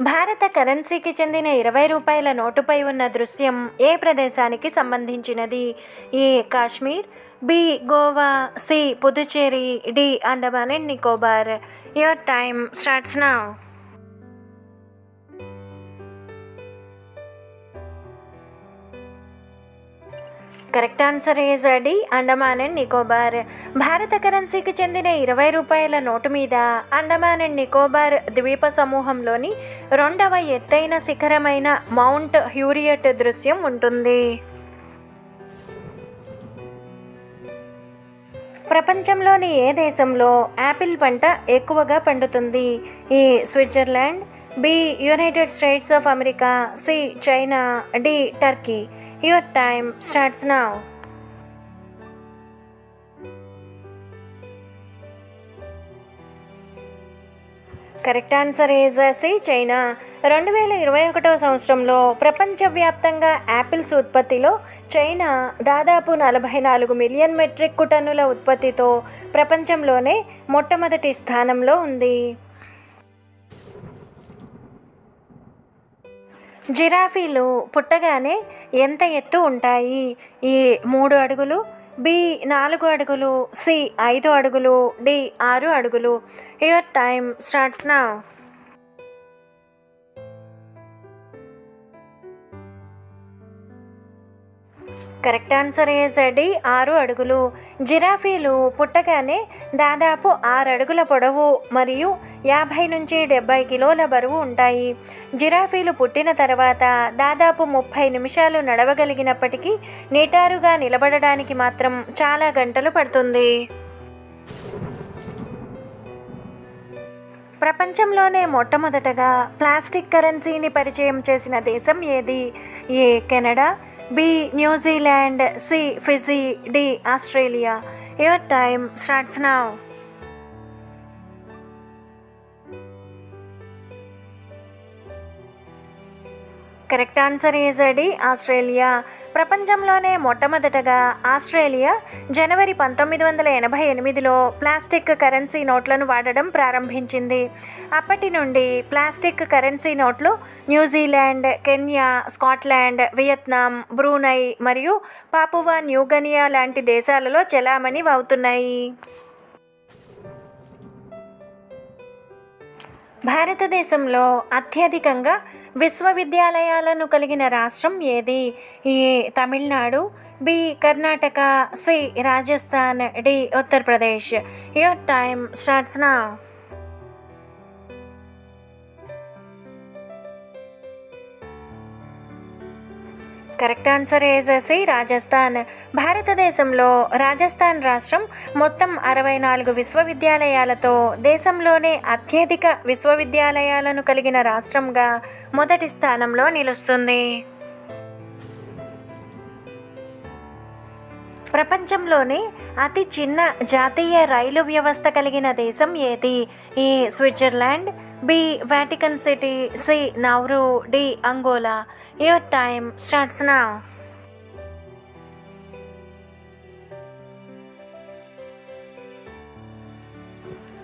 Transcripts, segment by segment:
భారత కరెన్సీకి చెందిన ఇరవై రూపాయల నోటుపై ఉన్న దృశ్యం ఏ ప్రదేశానికి సంబంధించినది? A Kashmir? B Goa? C Puducherry D Andaman? And Nicobar. Your time starts now. Correct answer is D Andaman and Nicobar. భారత కరెన్సీకి చెందిన ఇరవై రూపాయల నోటు మీద అండమాన్ అండ్ నికోబార్ ద్వీప సమూహంలోని రెండవ ఎత్తైన శిఖరమైన మౌంట్ హ్యూరియట్ దృశ్యం ఉంటుంది. ప్రపంచంలోని ఏ దేశంలో యాపిల్ పంట ఎక్కువగా పండుతుంది? A Switzerland B United States of America C China D Turkey. Your time starts now correct answer is C China రెండు వేల ఇరవై ఒకటో సంవత్సరంలో ప్రపంచవ్యాప్తంగా యాపిల్స్ ఉత్పత్తిలో చైనా దాదాపు నలభై నాలుగు మిలియన్ మెట్రిక్ టన్నుల ఉత్పత్తితో ప్రపంచంలోనే మొట్టమొదటి స్థానంలో ఉంది. జిరాఫీలు పుట్టగానే ఎంత ఎత్తు ఉంటాయి? ఈ మూడు అడుగులు బి నాలుగు అడుగులు సి ఐదు అడుగులు డి ఆరు అడుగులు. Your time starts now correct answer is D ఆరు అడుగులు. జిరాఫీలు పుట్టగానే దాదాపు ఆరు అడుగుల పొడవు మరియు యాభై నుంచి డెబ్బై కిలోల బరువు ఉంటాయి. జిరాఫీలు పుట్టిన తర్వాత దాదాపు ముప్పై నిమిషాలు నడవగలిగినప్పటికీ నిటారుగా నిలబడడానికి మాత్రం చాలా గంటలు పడుతుంది. ప్రపంచంలోనే మొట్టమొదటగా ప్లాస్టిక్ కరెన్సీని పరిచయం చేసిన దేశం ఏది? A Canada? B New Zealand? C Fiji? D Australia? Your time starts now. Correct answer is అడి ఆస్ట్రేలియా. ప్రపంచంలోనే మొట్టమొదటగా ఆస్ట్రేలియా జనవరి పంతొమ్మిది వందల ఎనభై ఎనిమిదిలో ప్లాస్టిక్ కరెన్సీ నోట్లను వాడడం ప్రారంభించింది. అప్పటి నుండి ప్లాస్టిక్ కరెన్సీ నోట్లు New Zealand Kenya Scotland Vietnam Brunei మరియు పాపువా న్యూగనియా లాంటి దేశాలలో చెలామణి అవుతున్నాయి. భారతదేశంలో అత్యధికంగా విశ్వవిద్యాలయాలను కలిగిన రాష్ట్రం ఏది? A Tamil Nadu B Karnataka C Rajasthan D Uttar Pradesh. Your time starts now. Correct answer is C Rajasthan భారతదేశంలో రాజస్థాన్ రాష్ట్రం మొత్తం అరవై నాలుగు విశ్వవిద్యాలయాలతో దేశంలోనే అత్యధిక విశ్వవిద్యాలయాలను కలిగిన రాష్ట్రంగా మొదటి స్థానంలో నిలుస్తుంది. ప్రపంచంలోనే అతి చిన్న జాతీయ రైలు వ్యవస్థ కలిగిన దేశం ఏది? A Switzerland B Vatican City C Nauru D Angola. Your time starts now.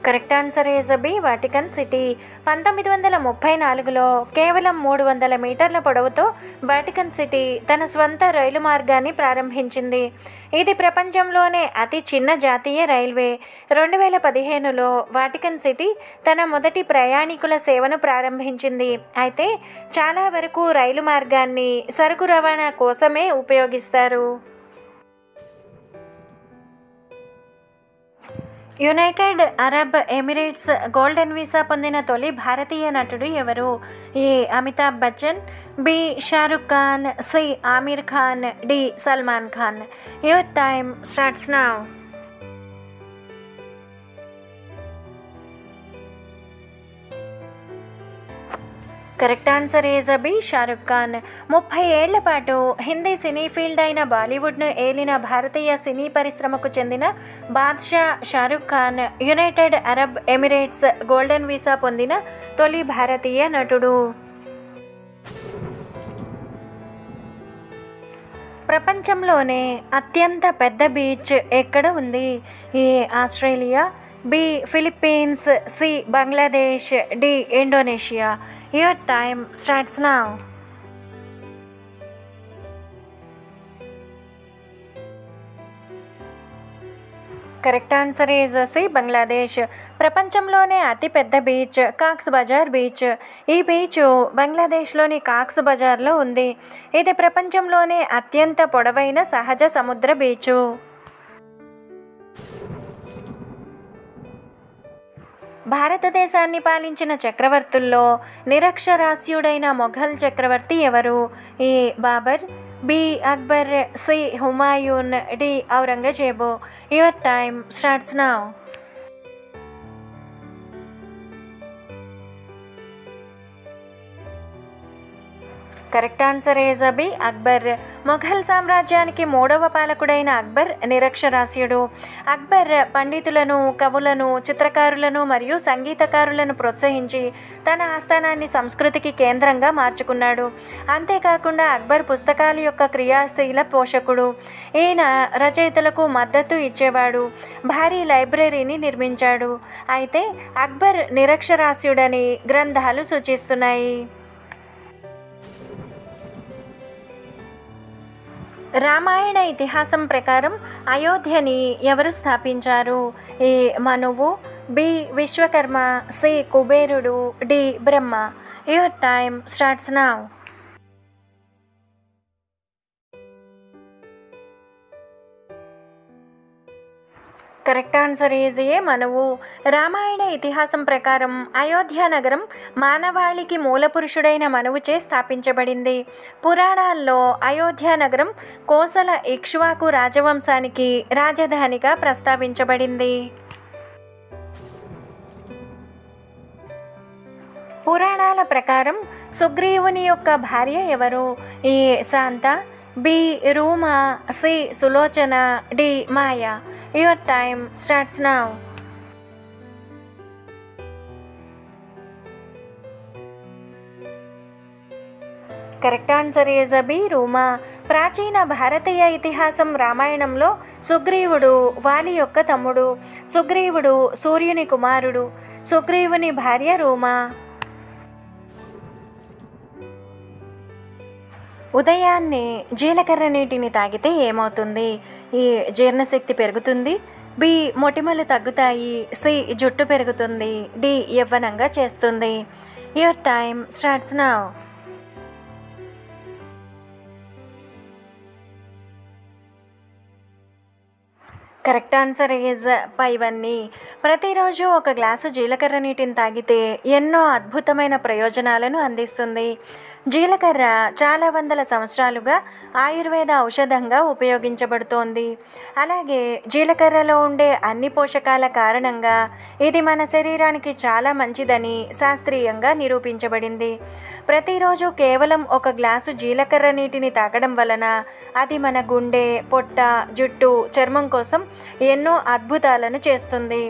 Correct answer is B Vatican City. పంతొమ్మిది వందల ముప్పై నాలుగులో కేవలం మూడు వందల మీటర్ల పొడవుతో వాటికన్ సిటీ తన స్వంత రైలు మార్గాన్ని ప్రారంభించింది. ఇది ప్రపంచంలోనే అతి చిన్న జాతీయ రైల్వే. రెండు వేల పదిహేనులో వాటికన్ సిటీ తన మొదటి ప్రయాణికుల సేవను ప్రారంభించింది. అయితే చాలా వరకు రైలు మార్గాన్ని సరుకు రవాణా కోసమే ఉపయోగిస్తారు. United Arab Emirates golden visa పొందిన తొలి భారతీయ నటుడు ఎవరు? A. Amitabh Bachchan B. Shahrukh Khan C. Aamir Khan D. Salman Khan. Your time starts now. Correct answer is B Shahrukh Khan. ముప్పై ఏళ్ళ పాటు హిందీ సినీ ఫీల్డ్ అయిన బాలీవుడ్ను ఏలిన భారతీయ సినీ పరిశ్రమకు చెందిన Badshah Shahrukh Khan United Arab Emirates golden visa పొందిన తొలి భారతీయ నటుడు. ప్రపంచంలోనే అత్యంత పెద్ద బీచ్ ఎక్కడ ఉంది? A Australia B Philippines C Bangladesh D Indonesia. Your time starts now correct answer is C Bangladesh ప్రపంచంలోనే అతిపెద్ద బీచ్ కాక్స్ బజార్ బీచ్. ఈ బీచ్ బంగ్లాదేశ్లోని కాక్స్ బజార్లో ఉంది. ఇది ప్రపంచంలోనే అత్యంత పొడవైన సహజ సముద్ర బీచు. భారతదేశాన్ని పాలించిన చక్రవర్తుల్లో నిరక్షరాస్యుడైన మొఘల్ చక్రవర్తి ఎవరు? A Babur B. Akbar C. Humayun D. Aurangzeb. Your time starts now. Correct answer is B Akbar. Mughal సామ్రాజ్యానికి మూడవ పాలకుడైన అక్బర్ నిరక్షరాస్యుడు. అక్బర్ పండితులను కవులను చిత్రకారులను మరియు సంగీతకారులను ప్రోత్సహించి తన ఆస్థానాన్ని సంస్కృతికి కేంద్రంగా మార్చుకున్నాడు. అంతేకాకుండా అక్బర్ పుస్తకాల యొక్క క్రియాశీల పోషకుడు. ఈయన రచయితలకు మద్దతు ఇచ్చేవాడు. భారీ లైబ్రరీని నిర్మించాడు. అయితే అక్బర్ నిరక్షరాస్యుడని గ్రంథాలు సూచిస్తున్నాయి. రామాయణ ఇతిహాసం ప్రకారం అయోధ్యని ఎవరు స్థాపించారు? ఈ మనువు? బి విశ్వకర్మ సి కుబేరుడు D Brahma. Your time starts now. Correct answer is A మనవు. Ramayana ఇతిహాసం ప్రకారం అయోధ్య నగరం మానవాళికి మూలపురుషుడైన మనవుచే స్థాపించబడింది. పురాణాల్లో అయోధ్య నగరం కోసల ఇక్ష్వాకు రాజవంశానికి రాజధానిగా ప్రస్తావించబడింది. పురాణాల ప్రకారం సుగ్రీవుని యొక్క భార్య ఎవరు? A Shanta B Ruma C Sulochana D Maya. Your time starts now correct answer is B Ruma ప్రాచీన భారతీయ ఇతిహాసం రామాయణంలో సుగ్రీవుడు వాలి యొక్క తమ్ముడు సుగ్రీవుడు సూర్యుని కుమారుడు సుగ్రీవుని భార్య రూమా. ఉదయాన్నే జీలకర్ర నీటిని తాగితే ఏమవుతుంది? ఈ జీర్ణశక్తి పెరుగుతుంది బి మొటిమలు తగ్గుతాయి సి జుట్టు పెరుగుతుంది డి యవ్వనంగా చేస్తుంది. Your time starts now correct answer is పైవన్నీ. ప్రతిరోజు ఒక గ్లాసు జీలకర్ర నీటిని తాగితే ఎన్నో అద్భుతమైన ప్రయోజనాలను అందిస్తుంది. జీలకర్ర చాలా వందల సంవత్సరాలుగా ఆయుర్వేద ఔషధంగా ఉపయోగించబడుతోంది. అలాగే జీలకర్రలో ఉండే అన్ని పోషకాల కారణంగా ఇది మన శరీరానికి చాలా మంచిదని శాస్త్రీయంగా నిరూపించబడింది. ప్రతిరోజు కేవలం ఒక గ్లాసు జీలకర్ర నీటిని తాగడం వలన అది మన గుండె పొట్ట జుట్టు చర్మం కోసం ఎన్నో అద్భుతాలను చేస్తుంది.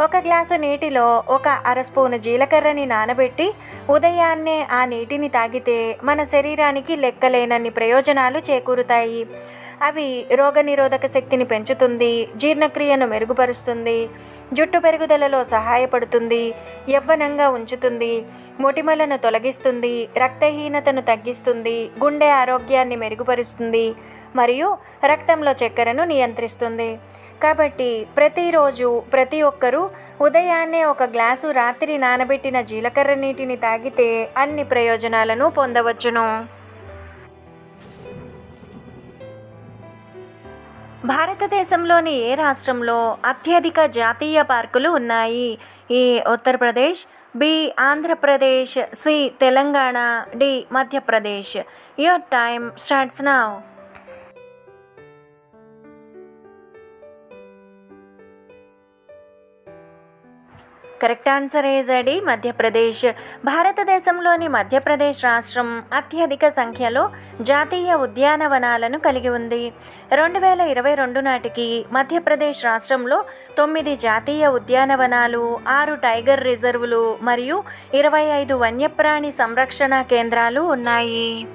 ఒక గ్లాసు నీటిలో ఒక అర స్పూను జీలకర్రని నానబెట్టి ఉదయాన్నే ఆ నీటిని తాగితే మన శరీరానికి లెక్కలేనన్ని ప్రయోజనాలు చేకూరుతాయి. అవి రోగనిరోధక శక్తిని పెంచుతుంది జీర్ణక్రియను మెరుగుపరుస్తుంది జుట్టు పెరుగుదలలో సహాయపడుతుంది యవ్వనంగా ఉంచుతుంది మొటిమలను తొలగిస్తుంది రక్తహీనతను తగ్గిస్తుంది గుండె ఆరోగ్యాన్ని మెరుగుపరుస్తుంది మరియు రక్తంలో చక్కెరను నియంత్రిస్తుంది. కాబట్టి ప్రతిరోజు ప్రతి ఒక్కరూ ఉదయాన్నే ఒక గ్లాసు రాత్రి నానబెట్టిన జీలకర్ర నీటిని తాగితే అన్ని ప్రయోజనాలను పొందవచ్చును. భారతదేశంలోని ఏ రాష్ట్రంలో అత్యధిక జాతీయ పార్కులు ఉన్నాయి? A Uttar Pradesh B Andhra Pradesh C Telangana D Madhya Pradesh. Your time starts now. Correct answer is Madhya Pradesh. భారతదేశంలోని మధ్యప్రదేశ్ రాష్ట్రం అత్యధిక సంఖ్యలో జాతీయ ఉద్యానవనాలను కలిగి ఉంది. రెండు వేల ఇరవై రెండు నాటికి మధ్యప్రదేశ్ రాష్ట్రంలో తొమ్మిది జాతీయ ఉద్యానవనాలు ఆరు టైగర్ రిజర్వులు మరియు ఇరవై ఐదు వన్యప్రాణి సంరక్షణ కేంద్రాలు ఉన్నాయి.